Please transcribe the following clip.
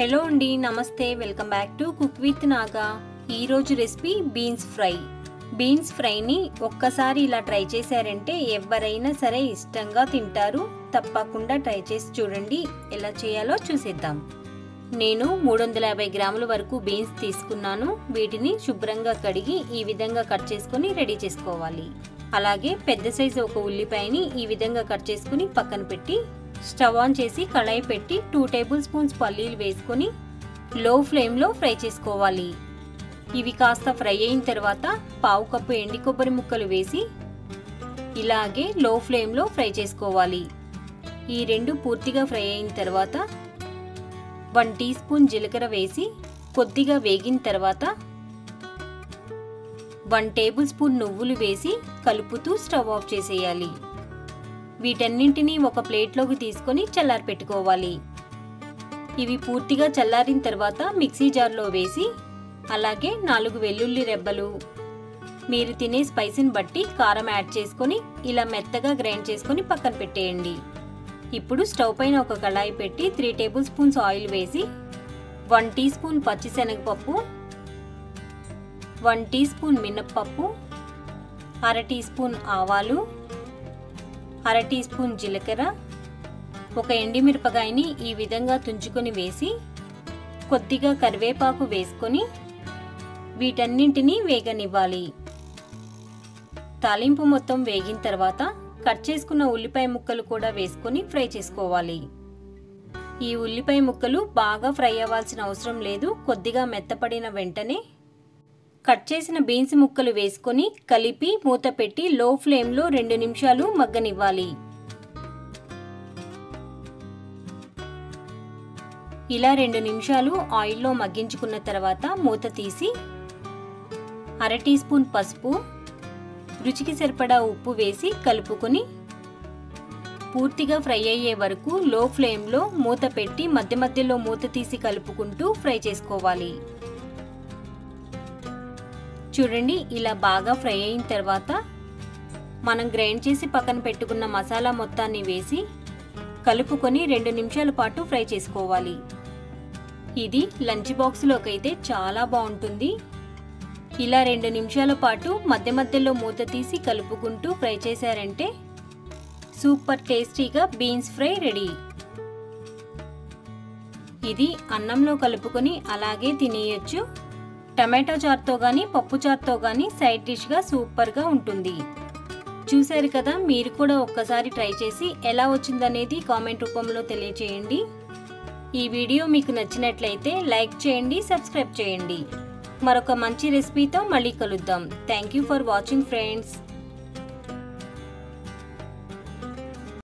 Hello అండి నమస్తే. Welcome back to Cook with Naga. ఈరోజు రెసిపీ బీన్స్ ఫ్రై. బీన్స్ ఫ్రైని ఒక్కసారి ఇలా ట్రై చేశారంటే ఎవరైనా సరే ఇష్టంగా తింటారు. తప్పకుండా ట్రై చేసి చూడండి ఎలా చేయాలో చూసేద్దాం. నేను మూడు వందల యాభై గ్రాముల వరకు బీన్స్ తీసుకున్నాను. వీటిని శుభ్రంగా కడిగి ఈ విధంగా కట్ చేసుకొని రెడీ చేసుకోవాలి. అలాగే పెద్ద సైజు ఒక ఉల్లిపాయని ఈ విధంగా కట్ చేసుకుని పక్కన పెట్టి స్టవ్ ఆన్ చేసి కళాయి పెట్టి టూ టేబుల్ స్పూన్స్ పల్లీలు వేసుకొని లో ఫ్లేమ్లో ఫ్రై చేసుకోవాలి. ఇవి కాస్త ఫ్రై అయిన తర్వాత పావు కప్పు ఎండి కొబ్బరి ముక్కలు వేసి ఇలాగే లో ఫ్లేమ్లో ఫ్రై చేసుకోవాలి. ఈ రెండు పూర్తిగా ఫ్రై అయిన తర్వాత వన్ టీ స్పూన్ జీలకర్ర వేసి కొద్దిగా వేగిన తర్వాత వన్ టేబుల్ స్పూన్ నువ్వులు వేసి కలుపుతూ స్టవ్ ఆఫ్ చేసేయాలి. వీటన్నింటినీ ఒక ప్లేట్లోకి తీసుకొని చల్లారి పెట్టుకోవాలి. ఇవి పూర్తిగా చల్లారిన తర్వాత మిక్సీ జార్లో వేసి అలాగే నాలుగు వెల్లుల్లి రెబ్బలు. మీరు తినే స్పైసీని బట్టి కారం యాడ్ చేసుకొని ఇలా మెత్తగా గ్రైండ్ చేసుకొని పక్కన పెట్టేయండి. ఇప్పుడు స్టవ్ పైన ఒక కళాయి పెట్టి త్రీ టేబుల్ స్పూన్స్ ఆయిల్ వేసి వన్ టీ స్పూన్ పచ్చిశనగపప్పు వన్ టీ స్పూన్ మినప్పప్పు అర టీ స్పూన్ ఆవాలు అర టీ స్పూన్ జీలకర్ర ఒక ఎండిమిరపకాయని ఈ విధంగా తుంచుకొని వేసి కొద్దిగా కరివేపాకు వేసుకొని వీటన్నింటినీ వేగనివ్వాలి. తాలింపు మొత్తం వేగిన తర్వాత కట్ చేసుకున్న ఉల్లిపాయ ముక్కలు కూడా వేసుకొని ఫ్రై చేసుకోవాలి. ఈ ఉల్లిపాయ ముక్కలు బాగా ఫ్రై అవ్వాల్సిన అవసరం లేదు కొద్దిగా మెత్తపడిన వెంటనే కట్ చేసిన బీన్స్ ముక్కలు వేసుకొని కలిపి మూత పెట్టి లో ఫ్లేమ్లో రెండు నిమిషాలు మగ్గనివ్వాలి. ఇలా రెండు నిమిషాలు ఆయిల్లో మగ్గించుకున్న తర్వాత మూత తీసి అర టీ స్పూన్ పసుపు రుచికి సరిపడా ఉప్పు వేసి కలుపుకొని పూర్తిగా ఫ్రై అయ్యే వరకు లో ఫ్లేమ్లో మూత పెట్టి మధ్య మధ్యలో మూత తీసి కలుపుకుంటూ ఫ్రై చేసుకోవాలి. చూడండి ఇలా బాగా ఫ్రై అయిన తర్వాత మనం గ్రైండ్ చేసి పక్కన పెట్టుకున్న మసాలా మొత్తాన్ని వేసి కలుపుకొని రెండు నిమిషాల పాటు ఫ్రై చేసుకోవాలి. ఇది లంచ్ బాక్స్లోకి అయితే చాలా బాగుంటుంది. ఇలా రెండు నిమిషాల పాటు మధ్య మధ్యలో మూత తీసి కలుపుకుంటూ ఫ్రై చేశారంటే సూపర్ టేస్టీగా బీన్స్ ఫ్రై రెడీ. ఇది అన్నంలో కలుపుకొని అలాగే తినేయచ్చు. టమాటో చార్తో కానీ పప్పు చార్తో కానీ సైడ్ డిష్గా సూపర్గా ఉంటుంది. చూశారు కదా మీరు కూడా ఒక్కసారి ట్రై చేసి ఎలా వచ్చిందనేది కామెంట్ రూపంలో తెలియచేయండి. ఈ వీడియో మీకు నచ్చినట్లయితే లైక్ చేయండి సబ్స్క్రైబ్ చేయండి. మరొక మంచి రెసిపీతో మళ్ళీ కలుద్దాం. Thank you for watching friends